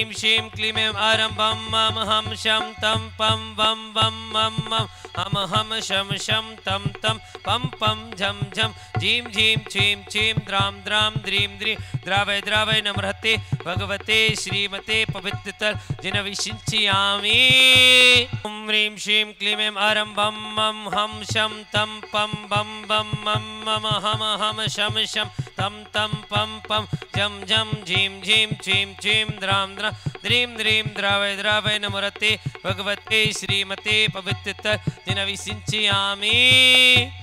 ह्रीं श्रीं क्लीं ऐं आरम्भं मम हं शं तं पं वं वं मं मं हम हम शं शं तं तं पं पं झं झं झीं झीं छीं छीं द्रां द्रां द्रीं द्रीं द्रावय द्रावय नमृते भगवते श्रीमते पवित्रतर जिन विषिञ्चयामि ॐ ह्रीं श्रीं क्लीं ऐं आरम्भं मं हं शं तं पं वं वं मं मम हम हम शं शं तं तं पं पं झं झं झीं झीं छीं छीं द्रां द्रां द्रीं द्रीं द्रावय द्रावय नमृते भगवते श्रीमते पवित्रतर जिन विषिञ्चयामि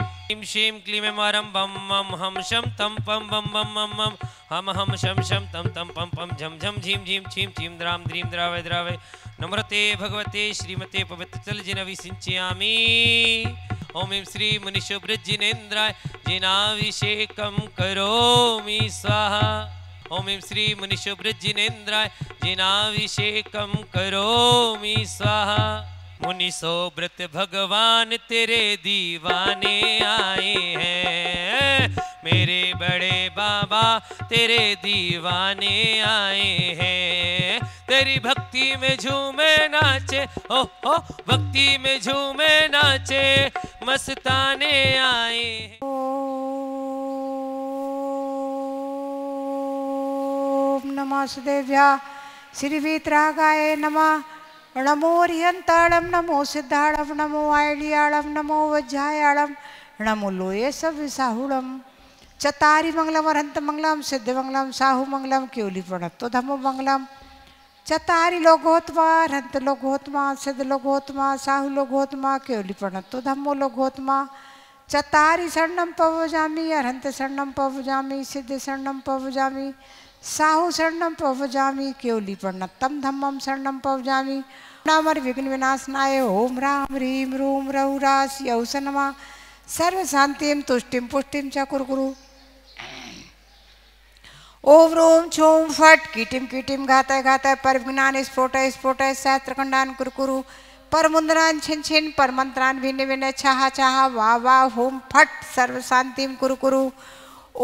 ह्रीं श्रीं क्लीं ऐं आरम्भं मं हं, शं, तं, पं वं वं मं मं हम हम शं शं, तं तं, पं पं, झं झं, झीं झीं, छीं छीं, द्रां, द्रीं, द्रावय द्रावय नम्रते भगवते श्रीमते पवित्रतल जिन विसिञ्चयामि। ॐ ऐं श्री मुनिशुभृजिनेन्द्राय जिनाभिषेकं करोमि, स्वाहा। ऐं श्री मुनिशुभृजिनेन्द्राय जिनाभिषेकं करोमि स्वाहा। मुनि सोब्रत भगवान, तेरे दीवाने आए हैं। मेरे बड़े बाबा, तेरे दीवाने आए हैं। तेरी भक्ति में झूमे नाचे, ओ हो भक्ति में झूमे नाचे, मस्ताने आए हैं। ॐ नमः सुदेव्या श्रीवीतरागाय नमः। नमो रियन्ताळं नमो सिद्धाळं, नमो आयडियाळं नमो वज्रायाळं, नमो लोये सविसाहुळं चतारि मङ्गलमरन्तमङ्गलं सिद्धमङ्गलं साहुमङ्गलं केवलीप्रणतो मंगलम चतारी लोकोत्मा हन्त लोकोत्मा, सिद्ध लोकोत्मा, साहु लोकोत्मा केवली प्रणतो धम्मो लोकोत्मा। चतारि शरणं पवजामि अरहन्त शरणं पवजामि, सिद्ध शरणं पवजामि। साहु शरणं पवजामि केवली प्रणतम धम्मं शरणं पवजामि नामर विघ्न विनाशनाय ओम राम ह्रीं रूम रहुरास यौसनमा सर्व शांतिं तुष्टिं पुष्टिं च कुरु कुरु। ओम रोम छोम फट कीटिम कीटिम घाताय घाताय पर विज्ञान स्फोटय स्फोटय सहस्त्रखंडान कुरकुरु पर मुद्रान छिन छिन पर मंत्रान भिन्न भिन्न, छाहा छाहा वाह वाह होम फट, सर्व शांतिम कुरु कुरु।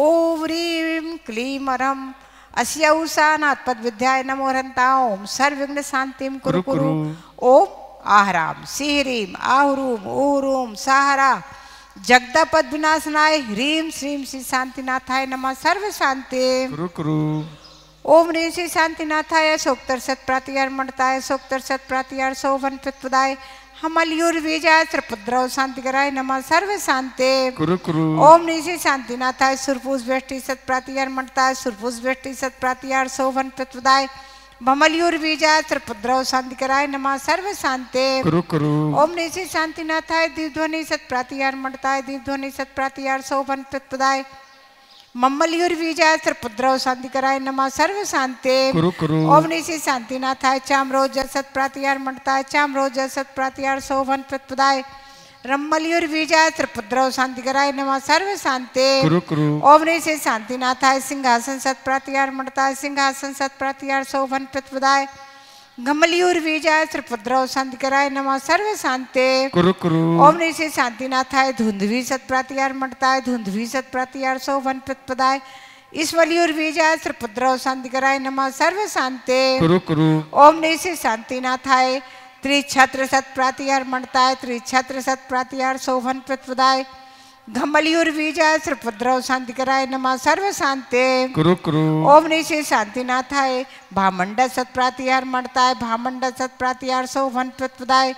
ओम ह्रीं क्लीं अरम अस्य उषानात् पद विद्याय नमो हरन्ता ओम सर्वविघ्न शांतिम कुरु कुरु ओम आहराम। सिहरीम आहुरूम ऊरूम सहारा। जगदपद विनाशनाय ह्रीं श्रीं श्री शांतिनाथाय नमः। सर्व शांति कुरु कुरु। ओम ह्रीं श्री शांतिनाथाय सोक्तर सत प्रातिहार मंडताय सोक्तर सत प्रातिहार शोभन प्रतपदाय हमलयूर बीजाय त्रिपुद्रव शांतिकराय नमः सर्व शांति कुरु कुरु। ओम श्री शांतिनाथाय सुरपूज वेष्टि सत प्रातिहार मंडताय सुरपूज वेष्टि सत प्रातिहार शोभन प्रतपदाय। भमलयूर बीजाय त्रिपुद्रव शांतिकराय नमः सर्व शांति कुरु कुरु। ओम निशि शांतिनाथाय दीपध्वनि सत प्रातिहार मंडताय दीपध्वनि सत प्रातिहार शोभन प्रतपदाय। मम्मलयूर बीजाय त्रिपुद्रव शांतिकराय नमः। सर्व शांति कुरु कुरु। ओम निशि शांतिनाथाय चामरोज सत प्रातिहार मंडताय चामरोज सत प्रातिहार शोभन प्रतपदाय। रम्मलयूर बीजाय त्रिपुद्रव शांतिकराय नमः। सर्व शांति कुरु कुरु। ओम निशि शांतिनाथाय सिंहासन सत प्रातिहार मंडताय सिंहासन सत प्रातिहार शोभन प्रतपदाय। गमलियूर बीजाय त्रिपुद्रव शांतिकराय नमः सर्व शांति कुरु कुरु ओम निशि शांतिनाथाय धुंधवी सत प्रातिहार मंडताय धुंधवी सत प्रातिहार शोभन प्रतपदाय ईश्वलियूर बीजाय त्रिपुद्रव शांतिकराय नमः सर्व शांति कुरु कुरु ओम निशि शांतिनाथाय त्रिछत्र सत प्रातिहार मंडताय त्रिछत्र सत प्रातिहार शोभन प्रतपदाय घमलियूर बीजाय त्रिपुद्रव शांतिकराय नमः सर्व शांति कुरु कुरु। ओम निशि शांतिनाथाय भामंड सत प्रातिहार मंडताय भामंड सत प्रातिहार शोभन प्रतपदाय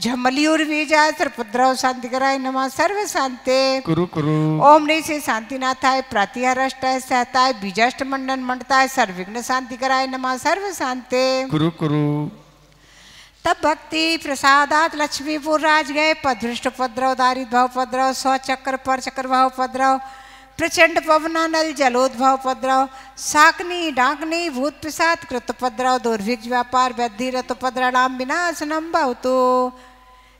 झमलियूर बीजाय त्रिपुद्रव शांतिकराय नमः सर्व शांति कुरु कुरु। ओम निशि शांतिनाथाय प्रातिहार अष्टाय सहताय बीजाष्ट मंडन मंडताय सर्विघ्न शांतिकराय नमः सर्व शांति कुरु कुरु। तब भक्ति प्रसादात लक्ष्मीपुर राज गए पदृष्ट उपद्रव दारिद भाव उपद्रव स्वचक्र पर चक्र भाव उपद्रव प्रचंड पवनानल जलोद्भव उपद्रव साकनी डाकनी भूत प्रसाद कृत उपद्रव दुर्भिक्ष व्यापार व्यद्धि रत उपद्रणाम विनाशनम भवतु।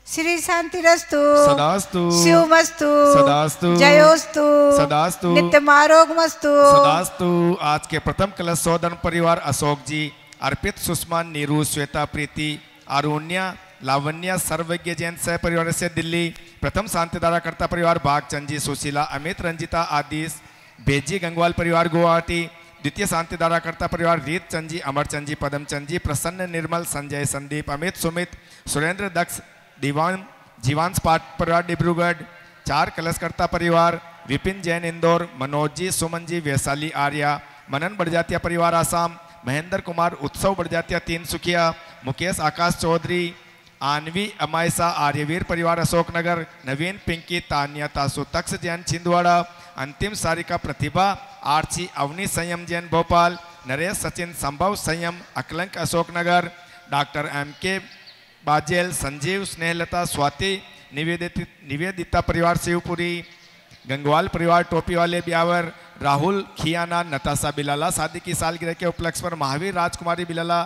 श्री शांतिरस्तु सदास्तु। शिवमस्तु। सदास्तु। जयोस्तु। सदास्तु। नित्यमारोगमस्तु सदास्तु। आज के प्रथम कलश सौदन परिवार अशोक जी अर्पित सुषमा नीरू श्वेता प्रीति अरुण्या लावण्या, सर्वज्ञ जैन सह परिवार से दिल्ली, प्रथम शांतिधारा कर्ता परिवार बागचंद जी सुशीला, अमित, रंजिता, आदिश, बेजी, गंगवाल परिवार, गुवाहाटी, द्वितीय शांतिधारा करता परिवार, रीत चंद जी अमरचंद जी पदमचंद जी प्रसन्न, निर्मल, संजय, संदीप, अमित, सुमित, सुरेंद्र दक्ष, दीवान, जीवांश पाठ परिवार, डिब्रूगढ़, चार कलशकर्ता परिवार, विपिन जैन इंदौर, मनोज जी, सुमन जी, वैशाली, आर्या, मनन बड़जातिया परिवार, आसाम, महेंद्र कुमार, उत्सव बड़जातिया, तीन सुखिया मुकेश आकाश चौधरी, आनवी, अमायसा, आर्यवीर, परिवार अशोकनगर नवीन, पिंकी, तान्या, तासु तक्ष जैन, छिंदवाड़ा, अंतिम सारिका प्रतिभा, आर्ची, अवनी, संयम जैन, भोपाल, नरेश, सचिन, संभव, संयम, अकलंक अशोकनगर डॉक्टर एम के, बाजेल, संजीव, स्नेहलता, स्वाति, निवेदित, निवेदिता परिवार, शिवपुरी, गंगवाल परिवार, टोपी वाले, ब्यावर, राहुल, खियाना, नताशा, बिलाला, शादी की सालगिरह के उपलक्ष्य पर महावीर, राजकुमारी, बिलाला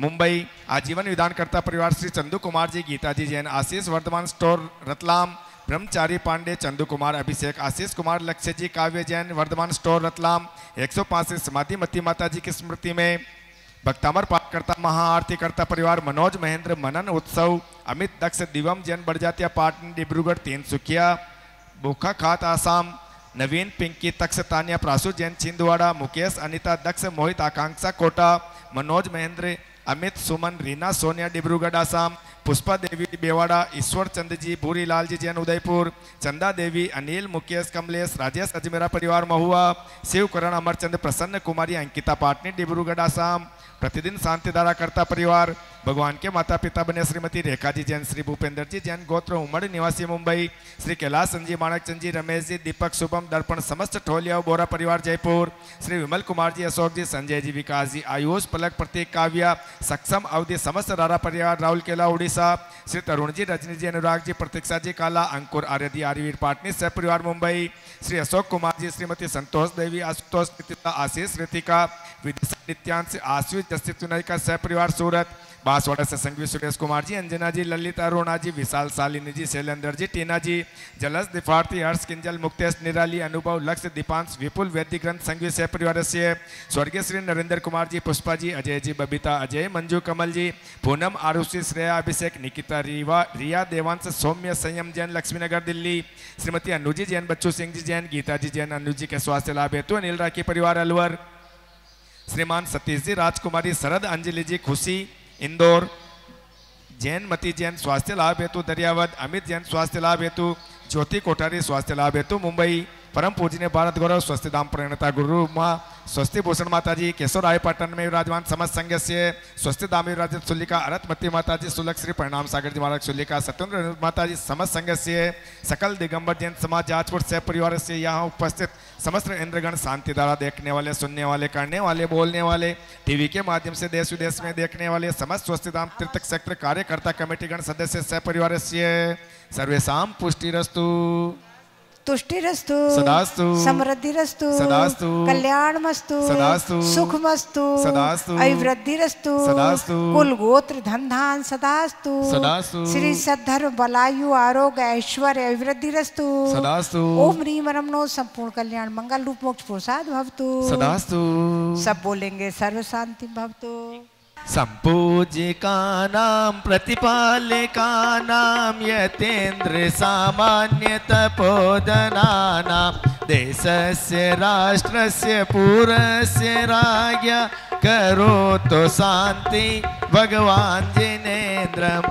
मुंबई आजीवन विधानकर्ता परिवार श्री चंदू कुमार जी, गीता जी, जैन आशीष वर्धमान स्टोर, रतलाम, ब्रह्मचारी पांडे, चंदू कुमार अभिषेक, आशीष कुमार लक्ष्य जी, काव्य जैन वर्धमान स्टोर, रतलाम, एक सौ समाधि मती माता जी की स्मृति में, भक्तामर पाठकर्ता महाआरती करता परिवार, मनोज महेंद्र, मनन उत्सव, अमित दक्ष, दिवम जैन, बड़जातिया पाटन डिब्रूगढ़ तीन सुखिया बुखा खात आसाम, नवीन पिंकी, तक्ष तानिया, प्रासु जैन, छिंदवाड़ा, मुकेश, अनिता दक्ष, मोहित आकांक्षा, कोटा, मनोज महेंद्र अमित सुमन, रीना सोनिया डिब्रूगढ़ आसाम, पुष्पा देवी, बेवाड़ा, ईश्वर चंद जी भूरी लाल जी जैन, उदयपुर, चंदा देवी, अनिल, मुकेश, कमलेश, राजेश, अजमेरा परिवार, महुआ शिवकरण अमरचंद, प्रसन्न कुमारी, अंकिता पाटनी डिब्रूगढ़ आसाम, प्रतिदिन शांति धारा करता परिवार भगवान के माता पिता बने श्रीमती रेखा जी जैन श्री भूपेंद्र जी जैन गोत्र उमड़ निवासी मुंबई श्री कैलाश संजी माणक चंद जी रमेश जी दीपक शुभम दर्पण समस्त ठोलिया बोरा परिवार जयपुर श्री विमल कुमार जी अशोक जी संजय जी विकास जी आयुष पलक प्रतीक काव्या सक्षम अवधि समस्त रारा परिवार राहुल केला उड़ीसा श्री तरुण जी रजनी जी अनुराग जी प्रतीक्षा जी काला अंकुर आर्यदी आर्यवीर पाटनी सह परिवार मुंबई श्री अशोक कुमार जी श्रीमती संतोष देवी आशुतोष आशीष रितिका विदिशा नित्यांश आश्वित जस्टिस का सह परिवार सूरत बांसवाड़ा से संघवी सुरेश कुमार जी, अंजना जी, ललित अरुणा जी, विशाल सालिनी जी, शैलेंद्र जी, टीना जी, जलस, दिफार्थी, हर्ष, किंजल, मुक्तेश, निराली, अनुभव, लक्ष्य, दीपांश, विपुल, वैदिक ग्रंथ संघवी सह परिवार से स्वर्गीय श्री नरेंद्र कुमार जी, पुष्पा जी, अजय जी, बबीता, अजय, मंजू, कमल जी, पूनम, आरुषि, श्रेया, अभिषेक, निकिता, रीवा, रिया, देवांश, सौम्य, संयम जैन, लक्ष्मीनगर, दिल्ली, श्रीमती अनुजी जैन, बच्चू सिंह जी जैन, गीता जी जैन अनु जी के स्वास्थ्य लाभ हेतु अनिल राखी परिवार अलवर, श्रीमान सतीश जी, राजकुमारी, शरद अंजलि जी, खुशी इंदौर, जैन, मती जैन स्वास्थ्य लाभ हेतु दरियावद, अमित जैन स्वास्थ्य लाभ हेतु, ज्योति कोठारी स्वास्थ्य लाभ हेतु मुंबई, परम पूजनीय भारत गौरव स्वस्थ धाम प्रणता गुरु माँ स्वस्ति भूषण माता जी केशव राय पाटन में विराजमान समस्त संघ से स्वस्ति दामी राज सुलिका अरतमती माता जी सुलक श्री परिणाम सागर जी महाराज सुलिका सत्येंद्र माता जी समस्त संघ से सकल दिगंबर जैन समाज, जाजपुर से परिवार से यहाँ उपस्थित समस्त इंद्रगण शांति द्वारा देखने वाले, सुनने वाले, करने वाले, बोलने वाले, टीवी के माध्यम से देश विदेश में देखने वाले समस्त स्वस्ति धाम तीर्थ क्षेत्र कार्यकर्ता कमेटीगण सदस्य सह परिवार से सर्वेशा पुष्टिरस्तु तुष्टिरस्तु सदास्तु समृद्धिरस्तु सदास्तु कल्याणमस्तु सदास्तु सुखमस्तु सदास्तु अभिवृद्धिरस्तु सदास्तु कुल गोत्र धन धान सदास्तु सदास्तु श्री सद्धर्म बलायु आरोग्य ऐश्वर्य अभिवृद्धिरस्तु सदास्तु ओम ह्रीम रमणो संपूर्ण कल्याण मंगल रूप मोक्ष प्रसाद भवतु। सदास्तु। सब बोलेंगे सर्व शांति भवतु। सम्पूजिकानां प्रतिपालिकानां यतेन्द्र सामान्यतपोदनानां देशस्य राष्ट्रस्य पुरस्य राज्ञ करोतु शान्ति। भगवान् जिनेन्द्रम्।